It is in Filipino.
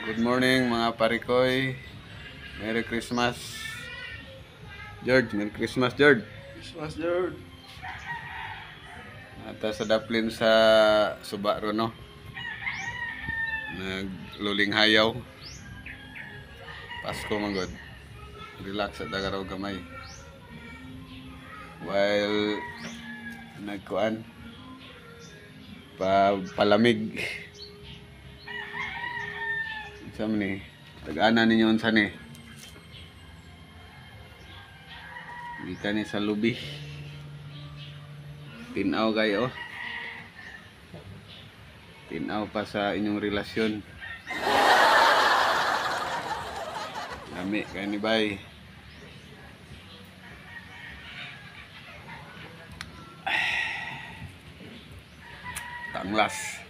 Good morning mga parikoy. Merry Christmas. George, Merry Christmas George. Christmas, Lord. Ata sa daplin sa Subaru no. Nagluling hayaw. Pasko man god. Relax at dagaraw gamay. While nagkuan pa palamig. Sa ni Tag-ana ninyo unsa ni? Gika ni sa lubi. Tinaw kayo. Tinaw pa sa inyong relasyon. Lami kayo ni bay. Tanglas.